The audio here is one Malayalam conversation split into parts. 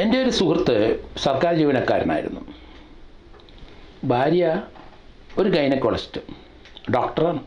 എന്റെ ഒരു സുഹൃത്ത് സർക്കാർ ജീവനക്കാരനായിരുന്നു. ഭാര്യ ഒരു ഗൈനക്കോളജിസ്റ്റ് ഡോക്ടറാണ്.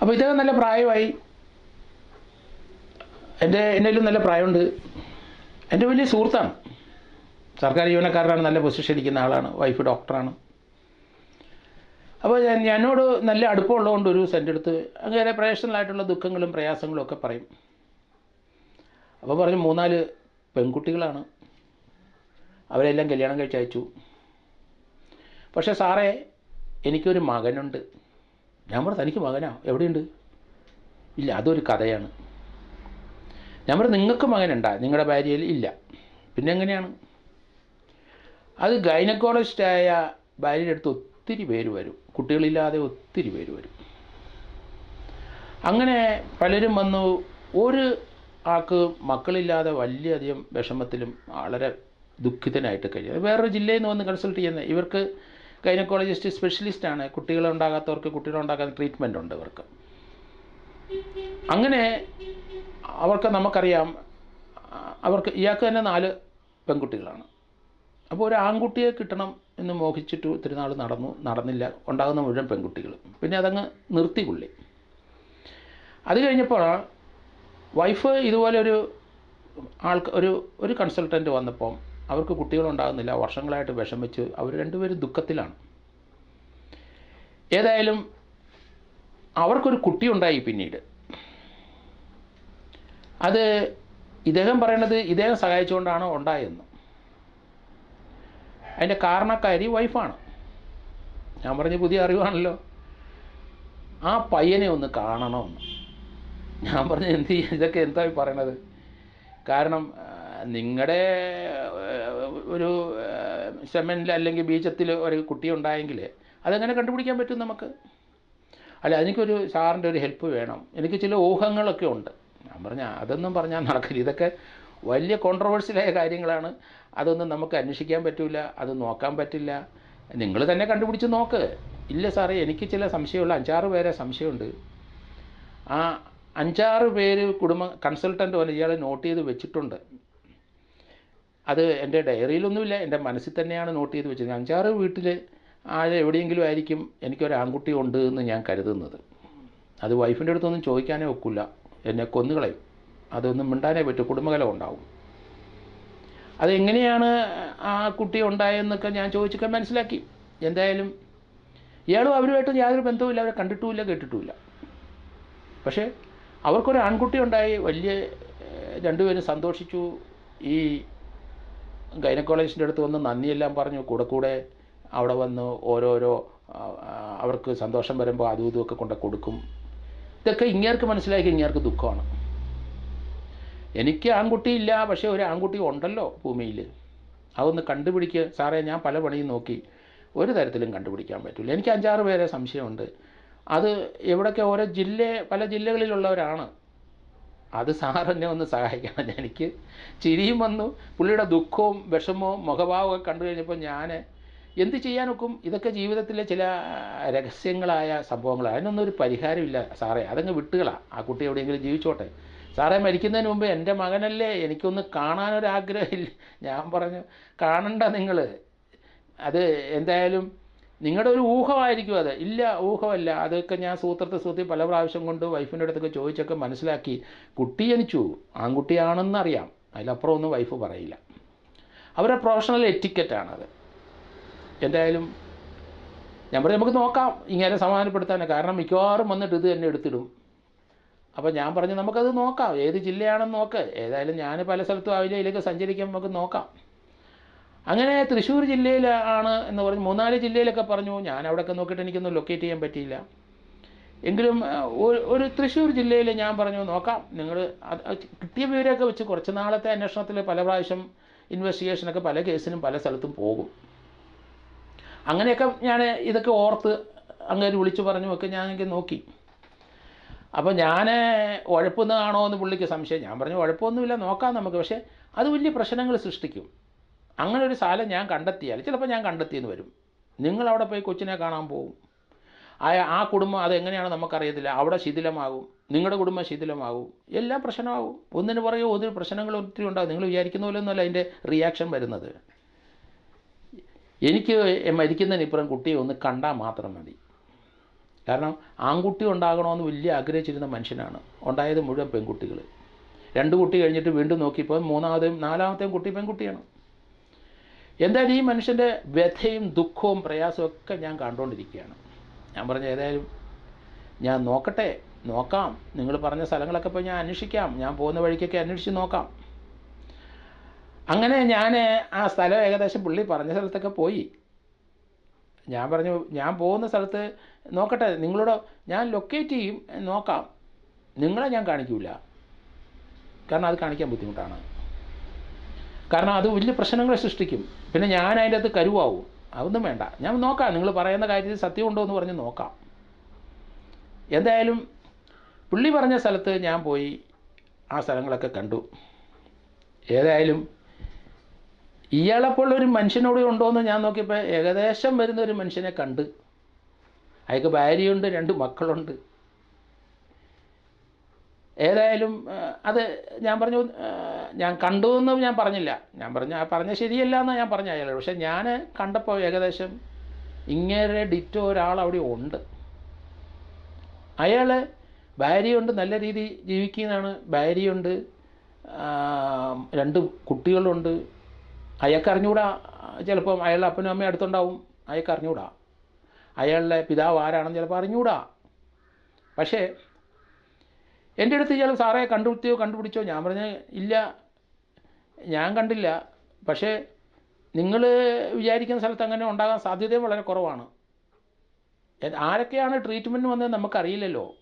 അപ്പോൾ ഇദ്ദേഹം നല്ല പ്രായമായി. എന്റെ എന്നതിലും നല്ല പ്രായമുണ്ട്. എന്റെ വലിയ സുഹൃത്താണ്. സർക്കാർ ജീവനക്കാരനാണ് നല്ല പൊസിഷൻ ഇരിക്കുന്ന ആളാണ് വൈഫ് ഡോക്ടറാണ്. അപ്പോൾ ഞാൻ എന്നോട് നല്ല അടുപ്പമുള്ളതുകൊണ്ട് ഒരു സെന്റ് അടുത്ത് അങ്ങനെ പ്രൊഫഷണലായിട്ടുള്ള ദുഃഖങ്ങളും പ്രയാസങ്ങളും ഒക്കെ പറയും. അപ്പോൾ പറഞ്ഞു മൂന്നാൽ പെൺകുട്ടികളാണ്. അവരെല്ലാം കല്യാണം കഴിച്ച് അയച്ചു. പക്ഷേ സാറേ എനിക്കൊരു മകനുണ്ട്. ഞാൻ പറഞ്ഞു തനിക്ക് മകനാ? എവിടെയുണ്ട്? ഇല്ല അതൊരു കഥയാണ്. ഞാൻ പറഞ്ഞു നിങ്ങൾക്ക് മകനുണ്ടാ? നിങ്ങളുടെ ഭാര്യയിൽ ഇല്ല. പിന്നെ എങ്ങനെയാണ്? അത് ഗൈനക്കോളജിസ്റ്റായ ഭാര്യയുടെ അടുത്ത് ഒത്തിരി പേര് വരും. കുട്ടികളില്ലാതെ ഒത്തിരി പേര് വരും. അങ്ങനെ പലരും വന്നു. ഒരു ആൾക്ക് മക്കളില്ലാതെ വലിയധികം വിഷമത്തിലും വളരെ ദുഃഖിതനായിട്ട് കഴിയും വേറൊരു ജില്ലയിൽ നിന്ന് വന്ന് കൺസൾട്ട് ചെയ്യുന്നത് ഇവർക്ക് ഗൈനക്കോളജിസ്റ്റ് സ്പെഷ്യലിസ്റ്റാണ് കുട്ടികളുണ്ടാകാത്തവർക്ക് കുട്ടികളുണ്ടാകാത്ത ട്രീറ്റ്മെന്റ് ഉണ്ട് ഇവർക്ക്. അങ്ങനെ അവർക്ക് നമുക്കറിയാം അവർക്ക് ഇയാൾക്ക് തന്നെ നാല് പെൺകുട്ടികളാണ്. അപ്പോൾ ഒരു ആൺകുട്ടിയെ കിട്ടണം എന്ന് മോഹിച്ചിട്ട് ഒത്തിരി നാൾ നടന്നു നടന്നില്ല. ഉണ്ടാകുന്ന മുഴുവൻ പെൺകുട്ടികൾ പിന്നെ അതങ്ങ് നിർത്തി പുള്ളി അത് കഴിഞ്ഞപ്പോൾ വൈഫ് ഇതുപോലെ ഒരു ആൾക്ക് ഒരു ഒരു കൺസൾട്ടന്റ് വന്നപ്പം അവർക്ക് കുട്ടികളുണ്ടാകുന്നില്ല. വർഷങ്ങളായിട്ട് വിഷമിച്ച് അവർ രണ്ടുപേരും ദുഃഖത്തിലാണ്. ഏതായാലും അവർക്കൊരു കുട്ടിയുണ്ടായി പിന്നീട്. അത് ഇദ്ദേഹം പറയണത് ഇദ്ദേഹം സഹായിച്ചുകൊണ്ടാണ് ഉണ്ടായതെന്ന്. അതിന്റെ കാരണക്കാരി വൈഫാണ്. ഞാൻ പറഞ്ഞ പുതിയ അറിവാണല്ലോ. ആ പയ്യനെ ഒന്ന് കാണണമെന്ന്. ഞാൻ പറഞ്ഞു എന്ത് ഇതൊക്കെ എന്താ പറയണത്? കാരണം നിങ്ങളുടെ ഒരു സെമനിൽ അല്ലെങ്കിൽ ബീജത്തിൽ ഒരു കുട്ടി ഉണ്ടായെങ്കിൽ അതെങ്ങനെ കണ്ടുപിടിക്കാൻ പറ്റും നമുക്ക്? അല്ല എനിക്കൊരു സാറിന്റെ ഒരു ഹെൽപ്പ് വേണം. എനിക്ക് ചില ഊഹങ്ങളൊക്കെ ഉണ്ട്. ഞാൻ പറഞ്ഞ അതൊന്നും പറഞ്ഞാൽ നടക്കില്ല. ഇതൊക്കെ വലിയ കോൺട്രവേഴ്സ്യലായ കാര്യങ്ങളാണ്. അതൊന്നും നമുക്ക് അന്വേഷിക്കാൻ പറ്റില്ല അത് നോക്കാൻ പറ്റില്ല. നിങ്ങൾ തന്നെ കണ്ടുപിടിച്ച് നോക്ക്. ഇല്ല സാറേ എനിക്ക് ചില സംശയമുള്ള അഞ്ചാറ് പേരെ സംശയമുണ്ട്. ആ അഞ്ചാറ് പേര് കുടുംബ കൺസൾട്ടന്റ് പോലെ ഇയാളെ നോട്ട് ചെയ്ത് വെച്ചിട്ടുണ്ട്. അത് എന്റെ ഡയറിയിലൊന്നുമില്ല എന്റെ മനസ്സിൽ തന്നെയാണ് നോട്ട് ചെയ്ത് വെച്ചത് അഞ്ചാറ് വീട്ടിൽ ആരെ എവിടെയെങ്കിലും ആയിരിക്കും എനിക്കൊരു ആൺകുട്ടി ഉണ്ട് എന്ന് ഞാൻ കരുതുന്നത്. അത് വൈഫിന്റെ അടുത്തൊന്നും ചോദിക്കാനേ ഒക്കില്ല. എന്നെ കൊന്നുകളയും. അതൊന്നും മിണ്ടാനേ പറ്റും. കുടുംബകലം ഉണ്ടാവും. അതെങ്ങനെയാണ് ആ കുട്ടി ഉണ്ടായെന്നൊക്കെ ഞാൻ ചോദിച്ചൊക്കെ മനസ്സിലാക്കി. എന്തായാലും ഇയാളും അവരുമായിട്ട് യാതൊരു ബന്ധവുമില്ല. അവരെ കണ്ടിട്ടുമില്ല കേട്ടിട്ടുമില്ല. പക്ഷേ അവർക്കൊരു ആൺകുട്ടി ഉണ്ടായി വലിയ രണ്ടുപേരും സന്തോഷിച്ചു. ഈ ഗൈനക്കോളജിന്റെ അടുത്ത് വന്ന് നന്ദിയെല്ലാം പറഞ്ഞു. കൂടെ കൂടെ അവിടെ വന്ന് ഓരോരോ അവർക്ക് സന്തോഷം വരുമ്പോൾ അതും ഇതുമൊക്കെ കൊണ്ട് കൊടുക്കും. ഇതൊക്കെ ഇങ്ങേർക്ക് മനസ്സിലാക്കി ഇങ്ങേർക്ക് ദുഃഖമാണ്. എനിക്ക് ആൺകുട്ടി ഇല്ല പക്ഷേ ഒരു ആൺകുട്ടി ഉണ്ടല്ലോ ഭൂമിയിൽ അതൊന്ന് കണ്ടുപിടിക്കുക സാറേ ഞാൻ പല പണിയും നോക്കി. ഒരു തരത്തിലും കണ്ടുപിടിക്കാൻ പറ്റില്ല എനിക്ക് അഞ്ചാറ് പേരെ സംശയമുണ്ട്. അത് എവിടെയൊക്കെ ഓരോ ജില്ല പല ജില്ലകളിലുള്ളവരാണ്. അത് സാറെന്നെ ഒന്ന് സഹായിക്കണം. എനിക്ക് ചിരിയും വന്നു. പുള്ളിയുടെ ദുഃഖവും വിഷമവും മുഖഭാവവും ഒക്കെ കണ്ടു കഴിഞ്ഞപ്പോൾ ഞാൻ എന്ത് ചെയ്യാനൊക്കും? ഇതൊക്കെ ജീവിതത്തിലെ ചില രഹസ്യങ്ങളായ സംഭവങ്ങളാണ് അതിനൊന്നും ഒരു പരിഹാരമില്ല സാറേ. അതങ്ങ് വിട്ടുകളാണ് ആ കുട്ടി എവിടെയെങ്കിലും ജീവിച്ചോട്ടെ. സാറേ മരിക്കുന്നതിന് മുമ്പ് എന്റെ മകനല്ലേ? എനിക്കൊന്ന് കാണാനൊരാഗ്രഹമില്ല. ഞാൻ പറഞ്ഞു കാണണ്ട നിങ്ങൾ അത് എന്തായാലും നിങ്ങളുടെ ഒരു ഊഹമായിരിക്കും അത്. ഇല്ല ഊഹമല്ല. അതൊക്കെ ഞാൻ സൂത്രത്തെ സൂത്തി പല പ്രാവശ്യം കൊണ്ട് വൈഫിന്റെ അടുത്തൊക്കെ ചോദിച്ചൊക്കെ മനസ്സിലാക്കി. കുട്ടി ജനിച്ചു. ആൺകുട്ടിയാണെന്നറിയാം അതിലപ്പുറം ഒന്നും വൈഫ് പറയില്ല. അവരുടെ പ്രൊഫഷണൽ എറ്റിക്കറ്റാണത് എന്തായാലും ഞാൻ പറഞ്ഞു നമുക്ക് നോക്കാം. ഇങ്ങനെ സമാധാനപ്പെടുത്താൻ കാരണം മിക്കവാറും വന്നിട്ട് ഇത് തന്നെ എടുത്തിടും. അപ്പോൾ ഞാൻ പറഞ്ഞു നമുക്കത് നോക്കാം. ഏത് ജില്ലയാണെന്ന് നോക്ക്. ഏതായാലും ഞാൻ പല സ്ഥലത്തും അതിലേക്ക് സഞ്ചരിക്കാൻ നമുക്ക് നോക്കാം. അങ്ങനെ തൃശ്ശൂർ ജില്ലയിലാണ് എന്ന് പറഞ്ഞ് മൂന്നാൽ ജില്ലയിലൊക്കെ പറഞ്ഞു. ഞാൻ അവിടെയൊക്കെ നോക്കിയിട്ട് എനിക്കൊന്നും ലൊക്കേറ്റ് ചെയ്യാൻ പറ്റിയില്ല. എങ്കിലും ഒരു- തൃശ്ശൂർ ജില്ലയിൽ ഞാൻ പറഞ്ഞു നോക്കാം നിങ്ങൾ കിട്ടിയ വിവരമൊക്കെ വെച്ച് കുറച്ച് നാളത്തെ അന്വേഷണത്തിൽ പല പ്രാവശ്യം ഇൻവെസ്റ്റിഗേഷനൊക്കെ പല കേസിനും പല സ്ഥലത്തും പോകും. അങ്ങനെയൊക്കെ ഞാൻ ഇതൊക്കെ ഓർത്ത് അങ്ങനെ വിളിച്ചു പറഞ്ഞു ഒക്കെ ഞാൻ എനിക്ക് നോക്കി. അപ്പോൾ ഞാൻ ഉഴപ്പുന്നതാണോ എന്ന് പുള്ളിക്ക് സംശയം. ഞാൻ പറഞ്ഞു ഉഴപ്പൊന്നുമില്ല നോക്കാം നമുക്ക്. പക്ഷേ അത് വലിയ പ്രശ്നങ്ങൾ സൃഷ്ടിക്കും. അങ്ങനെ ഒരു സ്ഥലം ഞാൻ കണ്ടെത്തിയാൽ ചിലപ്പോൾ ഞാൻ കണ്ടെത്തിയെന്ന് വരും. നിങ്ങളവിടെ പോയി കൊച്ചിനെ കാണാൻ പോകും ആ കുടുംബം അതെങ്ങനെയാണ് നമുക്കറിയത്തില്ല. അവിടെ ശിഥിലമാകും. നിങ്ങളുടെ കുടുംബം ശിഥിലമാകും. എല്ലാം പ്രശ്നമാകും. ഒന്നിന് പറയോ ഒന്നിന് പ്രശ്നങ്ങൾ ഒത്തിരി ഉണ്ടാകും. നിങ്ങൾ വിചാരിക്കുന്ന പോലെ ഒന്നുമല്ല അതിന്റെ റിയാക്ഷൻ വരുന്നത്. എനിക്ക് മരിക്കുന്നതിന് ഇപ്പുറം കുട്ടിയെ ഒന്ന് കണ്ടാൽ മാത്രം മതി. കാരണം ആൺകുട്ടി ഉണ്ടാകണമെന്ന് വലിയ ആഗ്രഹിച്ചിരുന്ന മനുഷ്യനാണ്. ഉണ്ടായത് മുഴുവൻ പെൺകുട്ടികൾ രണ്ട് കുട്ടി കഴിഞ്ഞിട്ട് വീണ്ടും നോക്കിയപ്പോൾ മൂന്നാമതും നാലാമത്തെയും കുട്ടി പെൺകുട്ടിയാണ്. എന്തായാലും ഈ മനുഷ്യന്റെ വ്യഥയും ദുഃഖവും പ്രയാസവും ഒക്കെ ഞാൻ കണ്ടുകൊണ്ടിരിക്കുകയാണ്. ഞാൻ പറഞ്ഞ ഏതായാലും ഞാൻ നോക്കട്ടെ നോക്കാം. നിങ്ങൾ പറഞ്ഞ സ്ഥലങ്ങളൊക്കെ പോയി ഞാൻ അന്വേഷിക്കാം. ഞാൻ പോകുന്ന വഴിക്കൊക്കെ അന്വേഷിച്ച് നോക്കാം. അങ്ങനെ ഞാൻ ആ സ്ഥലം ഏകദേശം പുള്ളി പറഞ്ഞ സ്ഥലത്തൊക്കെ പോയി. ഞാൻ പറഞ്ഞു ഞാൻ പോകുന്ന സ്ഥലത്ത് നോക്കട്ടെ നിങ്ങളോട് ഞാൻ ലൊക്കേറ്റ് ചെയ്യും നോക്കാം. നിങ്ങളെ ഞാൻ കാണിക്കില്ല കാരണം അത് കാണിക്കാൻ ബുദ്ധിമുട്ടാണ്. കാരണം അത് വലിയ പ്രശ്നങ്ങൾ സൃഷ്ടിക്കും. പിന്നെ ഞാൻ അതിന്റെ അകത്ത് കരുവാവും. അതൊന്നും വേണ്ട. ഞാൻ നോക്കാം. നിങ്ങൾ പറയുന്ന കാര്യത്തിൽ സത്യമുണ്ടോ എന്ന് പറഞ്ഞ് നോക്കാം. എന്തായാലും പുള്ളി പറഞ്ഞ സ്ഥലത്ത് ഞാൻ പോയി ആ സ്ഥലങ്ങളൊക്കെ കണ്ടു. ഏതായാലും ഇയാളെപ്പോലൊരു മനുഷ്യനോട് ഉണ്ടോ എന്ന് ഞാൻ നോക്കിയപ്പോൾ ഏകദേശം വരുന്ന ഒരു മനുഷ്യനെ കണ്ട്. അയാൾക്ക് ഭാര്യയുണ്ട് രണ്ട് മക്കളുണ്ട്. ഏതായാലും അത് ഞാൻ പറഞ്ഞു ഞാൻ കണ്ടു എന്ന് ഞാൻ പറഞ്ഞില്ല. ഞാൻ പറഞ്ഞു പറഞ്ഞ ശരിയല്ല എന്ന് ഞാൻ പറഞ്ഞു അയാളോട്. പക്ഷെ ഞാൻ കണ്ടപ്പോൾ ഏകദേശം ഇങ്ങനെ ഡിറ്റോ ഒരാൾ അവിടെ ഉണ്ട്. അയാൾ ഭാര്യയുണ്ട് നല്ല രീതി ജീവിക്കുന്നതാണ് ഭാര്യയുണ്ട് രണ്ട് കുട്ടികളുണ്ട്. അയാൾക്ക് അറിഞ്ഞുകൂടാ ചിലപ്പം അയാളുടെ അപ്പനും അമ്മയും അടുത്തുണ്ടാവും. അയാൾക്ക് അറിഞ്ഞുകൂടാ അയാളുടെ പിതാവ് ആരാണെന്ന് ചിലപ്പോൾ അറിഞ്ഞുകൂടാ പക്ഷേ എന്റെ അടുത്ത് ഇയാൾ സാറേ കണ്ടുപിടിച്ചോ കണ്ടുപിടിച്ചോ? ഞാൻ പറഞ്ഞ ഇല്ല. ഞാൻ കണ്ടില്ല. പക്ഷേ നിങ്ങൾ വിചാരിക്കുന്ന സ്ഥലത്ത് അങ്ങനെ ഉണ്ടാകാൻ സാധ്യതയും വളരെ കുറവാണ്. ആരൊക്കെയാണ് ട്രീറ്റ്മെന്റ് വന്നത് നമുക്കറിയില്ലല്ലോ.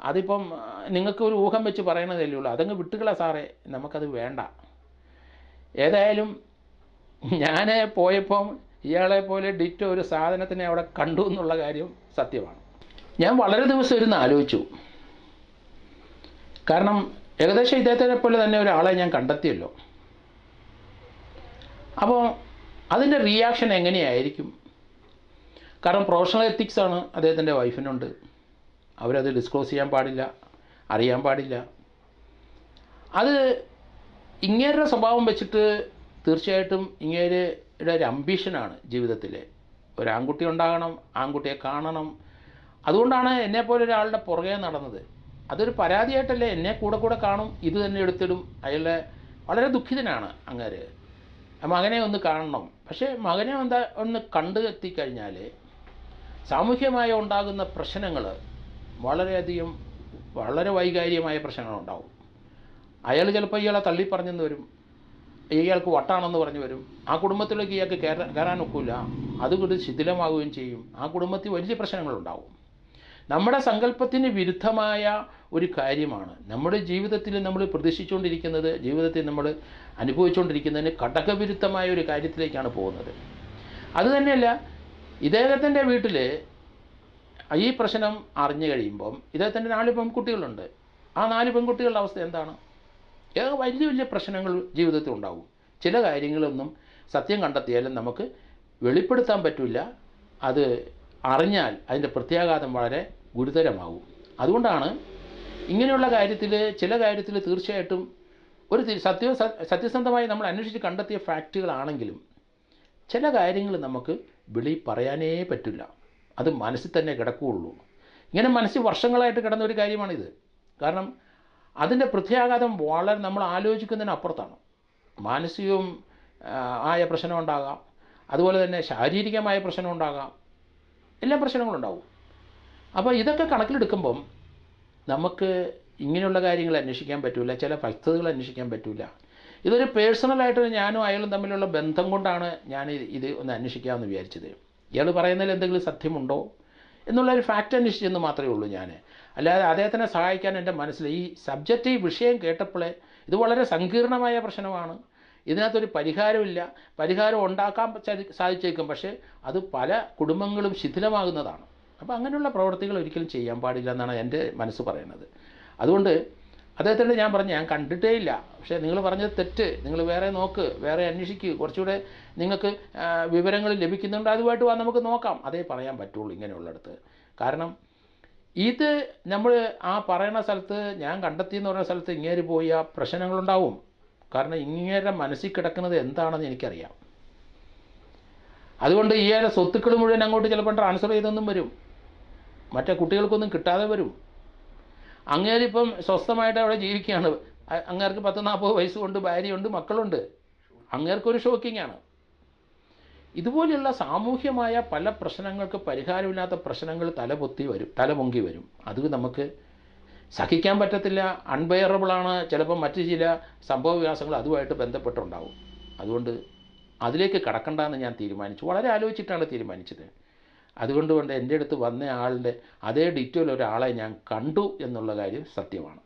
അതിപ്പം നിങ്ങൾക്ക് ഒരു ഊഹം വെച്ച് പറയണതല്ലേ ഉള്ളൂ. അതങ്ങ് വിട്ടുകളാ സാറേ. നമുക്കത് വേണ്ട. ഏതായാലും ഞാൻ പോയപ്പം ഇയാളെ പോലെ ഡിറ്റോ ഒരു സാധനത്തിനെ അവിടെ കണ്ടു എന്നുള്ള കാര്യം സത്യമാണ്. ഞാൻ വളരെ ദിവസം ഇരുന്ന് ആലോചിച്ചു. കാരണം ഏകദേശം ഇദ്ദേഹത്തിനെ പോലെ തന്നെ ഒരാളെ ഞാൻ കണ്ടെത്തിയല്ലോ. അപ്പോൾ അതിന്റെ റിയാക്ഷൻ എങ്ങനെയായിരിക്കും? കാരണം പ്രൊഫഷണൽ എത്തിക്സ് ആണ് അദ്ദേഹത്തിന്റെ വൈഫിനുണ്ട് അവരത് ഡിസ്ക്ലോസ് ചെയ്യാൻ പാടില്ല അറിയാൻ പാടില്ല. അത് ഇങ്ങേരുടെ സ്വഭാവം വെച്ചിട്ട് തീർച്ചയായിട്ടും ഇങ്ങേരുടെ ഒരു അംബീഷനാണ് ജീവിതത്തിൽ ഒരു ആൺകുട്ടി ഉണ്ടാകണം ആൺകുട്ടിയെ കാണണം. അതുകൊണ്ടാണ് എന്നെപ്പോലെ ഒരാളുടെ പുറകെ നടന്നത്. അതൊരു പരാതിയായിട്ടല്ലേ എന്നെ കൂടെ കൂടെ കാണും ഇത് തന്നെ എടുത്തിടും. അയാളുടെ വളരെ ദുഃഖിതനാണ് അങ്ങേര്. മകനെ ഒന്ന് കാണണം. പക്ഷേ മകനെ എന്താ ഒന്ന് കണ്ടു എത്തിക്കഴിഞ്ഞാൽ സാമൂഹ്യമായി ഉണ്ടാകുന്ന പ്രശ്നങ്ങൾ വളരെയധികം വളരെ വൈകാരികമായ പ്രശ്നങ്ങളുണ്ടാവും. അയാൾ ചിലപ്പോൾ ഇയാളെ തള്ളി പറഞ്ഞെന്ന് വരും. ഇയാൾക്ക് വട്ടാണെന്ന് പറഞ്ഞു വരും. ആ കുടുംബത്തിലേക്ക് ഇയാൾക്ക് കയറാൻ കയറാൻ ഒക്കില്ല അതുകൊണ്ട് ശിഥിലമാവുകയും ചെയ്യും. ആ കുടുംബത്തിൽ വലിയ പ്രശ്നങ്ങളുണ്ടാവും. നമ്മുടെ സങ്കല്പത്തിന് വിരുദ്ധമായ ഒരു കാര്യമാണ്. നമ്മുടെ ജീവിതത്തിൽ നമ്മൾ പ്രതീക്ഷിച്ചുകൊണ്ടിരിക്കുന്നത് ജീവിതത്തിൽ നമ്മൾ അനുഭവിച്ചുകൊണ്ടിരിക്കുന്നതിന് ഘടകവിരുദ്ധമായ ഒരു കാര്യത്തിലേക്കാണ് പോകുന്നത്. അതുതന്നെയല്ല ഇദ്ദേഹത്തിന്റെ വീട്ടിൽ ഈ പ്രശ്നം അറിഞ്ഞു കഴിയുമ്പം ഇദ്ദേഹത്തിന്റെ നാല് പെൺകുട്ടികളുണ്ട്. ആ നാല് പെൺകുട്ടികളുടെ അവസ്ഥ എന്താണ്? വലിയ വലിയ പ്രശ്നങ്ങൾ ജീവിതത്തിൽ ഉണ്ടാവും. ചില കാര്യങ്ങളൊന്നും സത്യം കണ്ടെത്തിയാലും നമുക്ക് വെളിപ്പെടുത്താൻ പറ്റില്ല. അത് അറിഞ്ഞാൽ അതിന്റെ പ്രത്യാഘാതം വളരെ ഗുരുതരമാകും. അതുകൊണ്ടാണ് ഇങ്ങനെയുള്ള കാര്യത്തിൽ ചില കാര്യത്തിൽ തീർച്ചയായിട്ടും ഒരു സത്യ സത്യസന്ധമായി നമ്മൾ അന്വേഷിച്ച് കണ്ടെത്തിയ ഫാക്റ്റുകളാണെങ്കിലും ചില കാര്യങ്ങൾ നമുക്ക് വിളി പറയാനേ പറ്റില്ല. അത് മനസ്സിൽ തന്നെ കിടക്കുകയുള്ളൂ. ഇങ്ങനെ മനസ്സിൽ വർഷങ്ങളായിട്ട് കിടന്ന ഒരു കാര്യമാണിത്. കാരണം അതിന്റെ പ്രത്യാഘാതം വളരെ നമ്മൾ ആലോചിക്കുന്നതിനപ്പുറത്താണ് മാനസികവും ആയ പ്രശ്നം ഉണ്ടാകാം. അതുപോലെ തന്നെ ശാരീരികമായ പ്രശ്നം ഉണ്ടാകാം. എല്ലാ പ്രശ്നങ്ങളുണ്ടാവും അപ്പോൾ ഇതൊക്കെ കണക്കിലെടുക്കുമ്പം നമുക്ക് ഇങ്ങനെയുള്ള കാര്യങ്ങൾ അന്വേഷിക്കാൻ പറ്റില്ല ചില വസ്തുതകൾ അന്വേഷിക്കാൻ പറ്റില്ല ഇതൊരു പേഴ്സണലായിട്ട് ഞാനും അയാളും തമ്മിലുള്ള ബന്ധം കൊണ്ടാണ് ഞാൻ ഇത് ഇത് ഒന്ന് അന്വേഷിക്കാമെന്ന് വിചാരിച്ചത്. ഇയാൾ പറയുന്നതിൽ എന്തെങ്കിലും സത്യമുണ്ടോ? എന്നുള്ള ഒരു ഫാക്റ്റ് അന്വേഷിച്ചെന്ന് മാത്രമേ ഉള്ളൂ ഞാൻ അല്ലാതെ അദ്ദേഹത്തിനെ സഹായിക്കാൻ എന്റെ മനസ്സിൽ ഈ സബ്ജക്റ്റ് ഈ വിഷയം കേട്ടപ്പോഴേ ഇത് വളരെ സങ്കീർണമായ പ്രശ്നമാണ്. ഇതിനകത്തൊരു പരിഹാരമില്ല. പരിഹാരം ഉണ്ടാക്കാൻ സാധിച്ചേക്കും പക്ഷേ അത് പല കുടുംബങ്ങളും ശിഥിലമാകുന്നതാണ്. അപ്പോൾ അങ്ങനെയുള്ള പ്രവർത്തികൾ ഒരിക്കലും ചെയ്യാൻ പാടില്ല എന്നാണ് എന്റെ മനസ്സ് പറയുന്നത്. അതുകൊണ്ട് അദ്ദേഹത്തിന്റെ ഞാൻ പറഞ്ഞു ഞാൻ കണ്ടിട്ടേ ഇല്ല. പക്ഷേ നിങ്ങൾ പറഞ്ഞത് തെറ്റ്. നിങ്ങൾ വേറെ നോക്ക് വേറെ അന്വേഷിക്കുക കുറച്ചുകൂടെ നിങ്ങൾക്ക് വിവരങ്ങൾ ലഭിക്കുന്നുണ്ട്. അതുമായിട്ട് വാ നമുക്ക് നോക്കാം. അതേ പറയാൻ പറ്റുള്ളൂ ഇങ്ങനെയുള്ളിടത്ത്. കാരണം ഇത് നമ്മൾ ആ പറയുന്ന സ്ഥലത്ത് ഞാൻ കണ്ടെത്തി എന്ന് പറയുന്ന സ്ഥലത്ത് ഇങ്ങേര് പോയി ആ പ്രശ്നങ്ങളുണ്ടാവും. കാരണം ഇങ്ങേരുടെ മനസ്സിൽ കിടക്കുന്നത് എന്താണെന്ന് എനിക്കറിയാം. അതുകൊണ്ട് ഇയാളെ സ്വത്തുക്കൾ മുഴുവൻ അങ്ങോട്ട് ചിലപ്പോൾ ട്രാൻസ്ഫർ ചെയ്തൊന്നും വരും. മറ്റേ കുട്ടികൾക്കൊന്നും കിട്ടാതെ വരും. അങ്ങേരിപ്പം സ്വസ്ഥമായിട്ട് അവിടെ ജീവിക്കുകയാണ്. അങ്ങേർക്ക് പത്ത് നാൽപ്പത് വയസ്സുകൊണ്ട് ഭാര്യയുണ്ട് മക്കളുണ്ട്. അങ്ങേർക്കൊരു ഷോക്കിംഗ് ആണ് ഇതുപോലെയുള്ള സാമൂഹ്യമായ പല പ്രശ്നങ്ങൾക്ക് പരിഹാരമില്ലാത്ത പ്രശ്നങ്ങൾ തലപൊത്തി വരും തലപൊങ്കി വരും. അത് നമുക്ക് സഹിക്കാൻ പറ്റത്തില്ല അൺബെയറബിളാണ് ചിലപ്പോൾ മറ്റ് ചില സംഭവവികാസങ്ങൾ അതുമായിട്ട് ബന്ധപ്പെട്ടുണ്ടാവും. അതുകൊണ്ട് അതിലേക്ക് കടക്കണ്ടെന്ന് ഞാൻ തീരുമാനിച്ചു. വളരെ ആലോചിച്ചിട്ടാണ് തീരുമാനിച്ചത്. അതുകൊണ്ട് കൊണ്ട് എന്റെ അടുത്ത് വന്ന ആളുടെ അതേ ഡിറ്റോയിൽ ഒരാളെ ഞാൻ കണ്ടു എന്നുള്ള കാര്യം സത്യമാണ്.